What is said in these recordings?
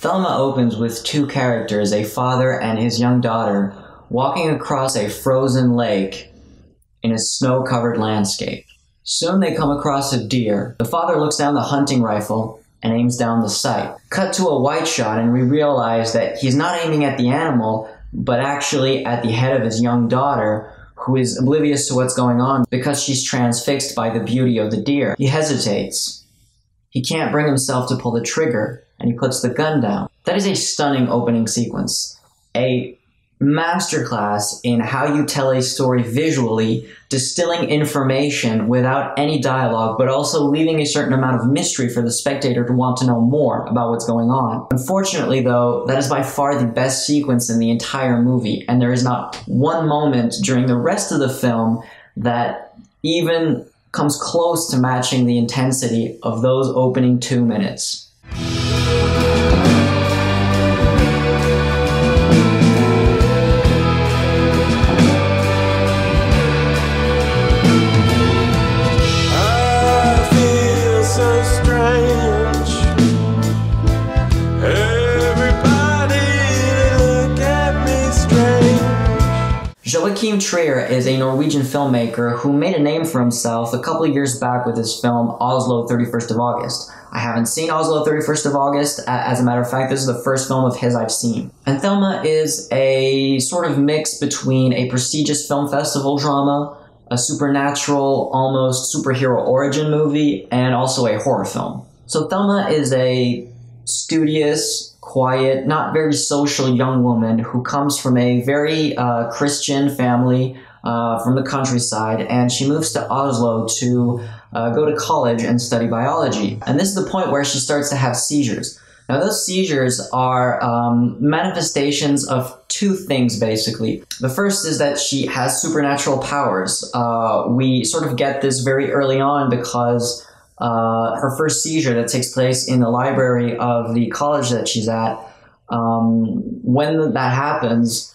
Thelma opens with two characters, a father and his young daughter, walking across a frozen lake in a snow covered landscape. Soon they come across a deer. The father looks down the hunting rifle and aims down the sight. Cut to a white shot, and we realize that he's not aiming at the animal, but actually at the head of his young daughter, who is oblivious to what's going on because she's transfixed by the beauty of the deer. He hesitates. He can't bring himself to pull the trigger, and he puts the gun down. That is a stunning opening sequence. A masterclass in how you tell a story visually, distilling information without any dialogue, but also leaving a certain amount of mystery for the spectator to want to know more about what's going on. Unfortunately, though, that is by far the best sequence in the entire movie, and there is not one moment during the rest of the film that even comes close to matching the intensity of those opening two minutes. So strange. Joachim Trier is a Norwegian filmmaker who made a name for himself a couple years back with his film Oslo 31st of August. I haven't seen Oslo 31st of August. As a matter of fact, this is the first film of his I've seen. And Thelma is a sort of mix between a prestigious film festival drama, a supernatural, almost superhero origin movie, and also a horror film. So Thelma is a studious, quiet, not very social young woman who comes from a very uh, Christian family uh, from the countryside, and she moves to Oslo to uh, go to college and study biology. And this is the point where she starts to have seizures. Now, those seizures are um, manifestations of two things, basically. The first is that she has supernatural powers. Uh, we sort of get this very early on because uh, her first seizure that takes place in the library of the college that she's at, um, when that happens,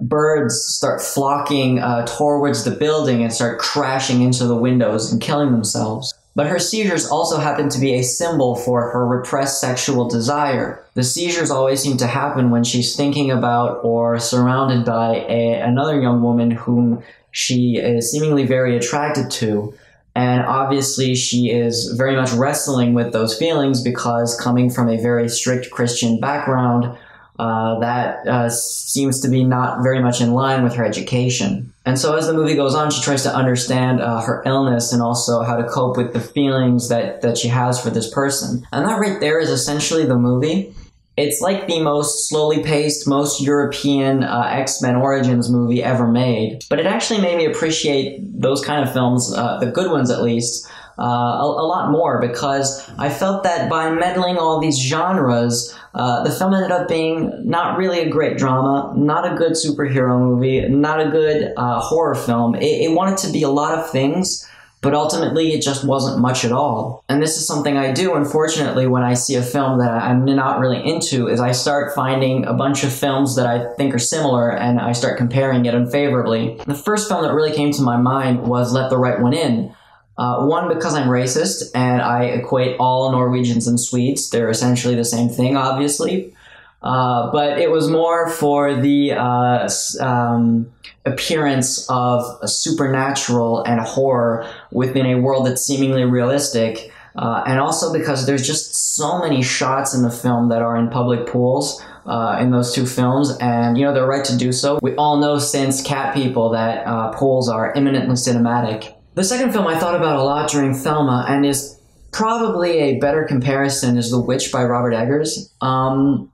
birds start flocking uh, towards the building and start crashing into the windows and killing themselves. But her seizures also happen to be a symbol for her repressed sexual desire. The seizures always seem to happen when she's thinking about or surrounded by a, another young woman whom she is seemingly very attracted to. And obviously, she is very much wrestling with those feelings because coming from a very strict Christian background, uh, that uh, seems to be not very much in line with her education. And so, as the movie goes on, she tries to understand uh, her illness and also how to cope with the feelings that, that she has for this person. And that right there is essentially the movie. It's like the most slowly paced, most European uh, X Men Origins movie ever made. But it actually made me appreciate those kind of films, uh, the good ones at least, uh, a, a lot more because I felt that by meddling all these genres, uh, the film ended up being not really a great drama, not a good superhero movie, not a good uh, horror film. It, it wanted to be a lot of things, but ultimately it just wasn't much at all. And this is something I do, unfortunately, when I see a film that I'm not really into, is I start finding a bunch of films that I think are similar and I start comparing it unfavorably. The first film that really came to my mind was Let the Right One In. Uh, one, because I'm racist and I equate all Norwegians and Swedes. They're essentially the same thing, obviously. Uh, but it was more for the uh, um, appearance of a supernatural and horror within a world that's seemingly realistic. Uh, and also because there's just so many shots in the film that are in public pools uh, in those two films, and you know they're right to do so. We all know since Cat People that uh, pools are eminently cinematic. The second film I thought about a lot during Thelma, and is probably a better comparison, is The Witch by Robert Eggers. Um,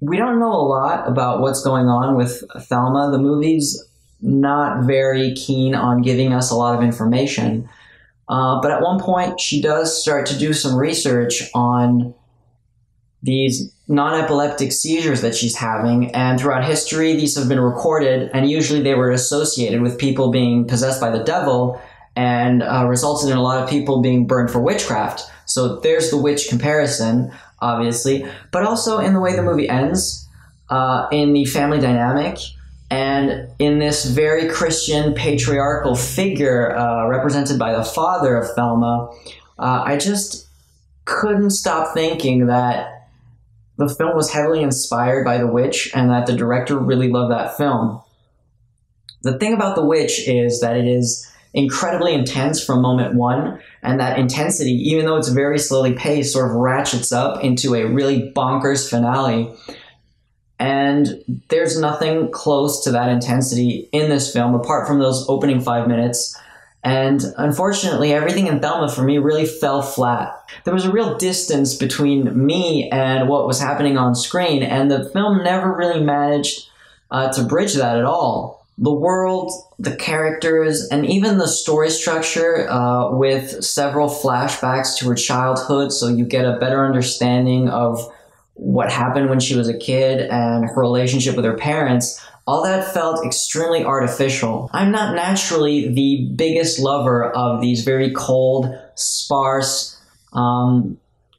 we don't know a lot about what's going on with Thelma. The movie's not very keen on giving us a lot of information. Uh, but at one point, she does start to do some research on these non epileptic seizures that she's having. And throughout history, these have been recorded, and usually they were associated with people being possessed by the devil and uh, resulted in a lot of people being burned for witchcraft. So there's the witch comparison, obviously, but also in the way the movie ends, uh, in the family dynamic, and in this very Christian patriarchal figure uh, represented by the father of Thelma. Uh, I just couldn't stop thinking that the film was heavily inspired by The Witch and that the director really loved that film. The thing about The Witch is that it is incredibly intense from moment one, and that intensity, even though it's very slowly paced, sort of ratchets up into a really bonkers finale. And there's nothing close to that intensity in this film, apart from those opening five minutes. And unfortunately, everything in Thelma for me really fell flat. There was a real distance between me and what was happening on screen, and the film never really managed uh, to bridge that at all. The world, the characters, and even the story structure, uh, with several flashbacks to her childhood, so you get a better understanding of what happened when she was a kid and her relationship with her parents, all that felt extremely artificial. I'm not naturally the biggest lover of these very cold, sparse, um,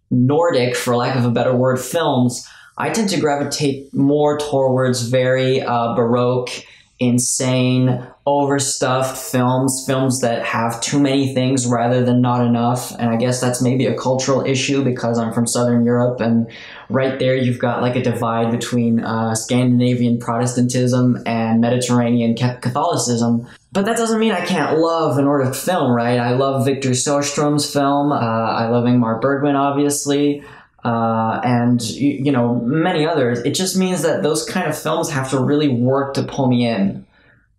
Nordic, for lack of a better word, films. I tend to gravitate more towards very uh, Baroque, insane, overstuffed films, films that have too many things rather than not enough. And I guess that's maybe a cultural issue because I'm from Southern Europe, and right there you've got like a divide between uh, Scandinavian Protestantism and Mediterranean Catholicism. But that doesn't mean I can't love an Nordic film, right? I love Victor Sjöström's film. Uh, I love Ingmar Bergman, obviously. Uh, and you, know many others. It just means that those kind of films have to really work to pull me in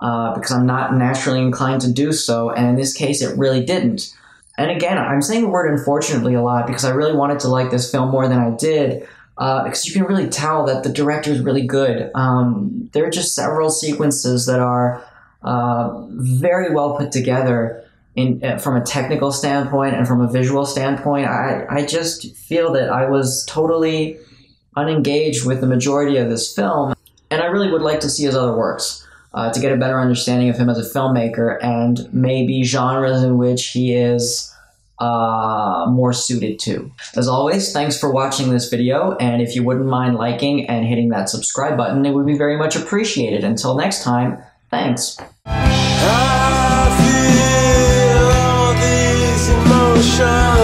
uh, because I'm not naturally inclined to do so. And in this case, it really didn't. And again, I'm saying the word unfortunately a lot because I really wanted to like this film more than I did. Uh, because you can really tell that the director is really good. Um, there are just several sequences that are uh, very well put together in uh, from a technical standpoint and from a visual standpoint. I, I just feel that I was totally unengaged with the majority of this film, and I really would like to see his other works uh, to get a better understanding of him as a filmmaker and maybe genres in which he is uh, more suited to. As always, thanks for watching this video, and if you wouldn't mind liking and hitting that subscribe button, it would be very much appreciated. Until next time, thanks. I